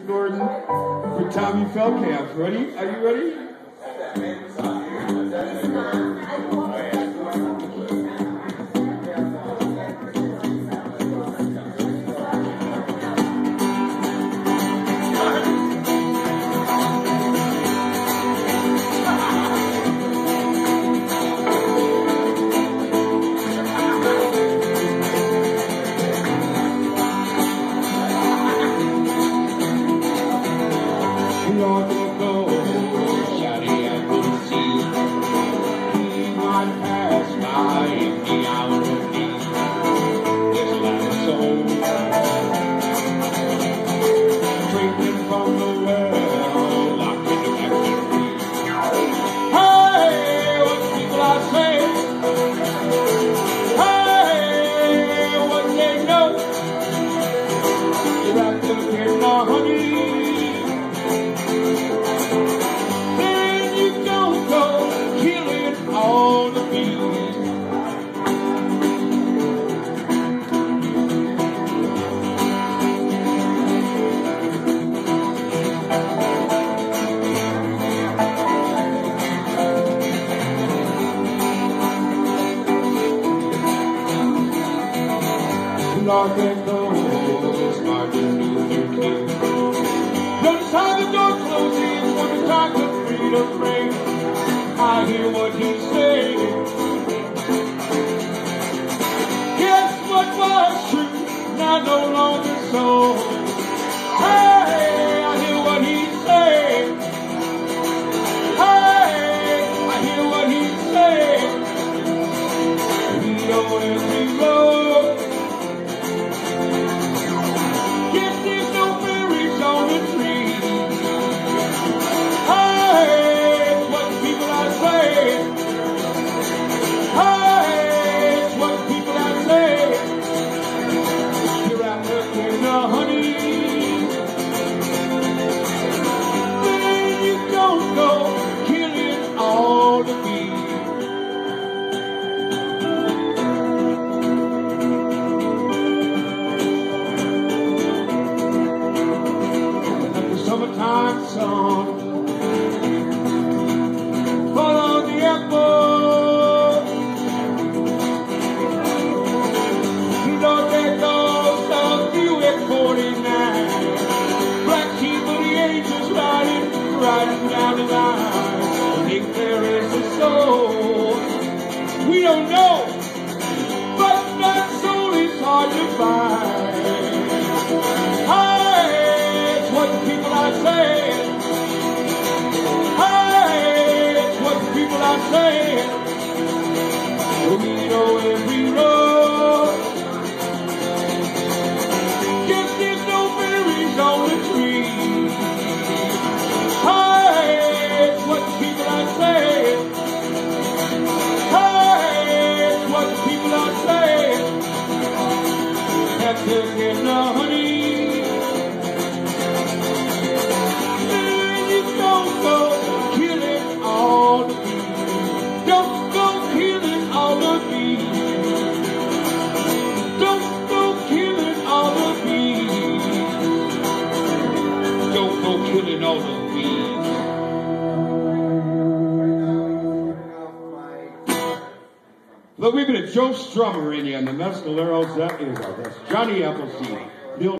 Mr. Gordon, for Tommy Feldkamp. Ready? Are you ready? Not past by in the hour of need. King. Notice how the door closes when the freedom rings. I hear what he's saying. Fall on the apple. You know there goes the Buick 49. Black of the ages riding, riding down the line. Think there is a soul. We don't know, We know every road. Bees. Look, we've got a Joe Strummer in you on the Mescaleros. That is our best. Johnny Appleseed.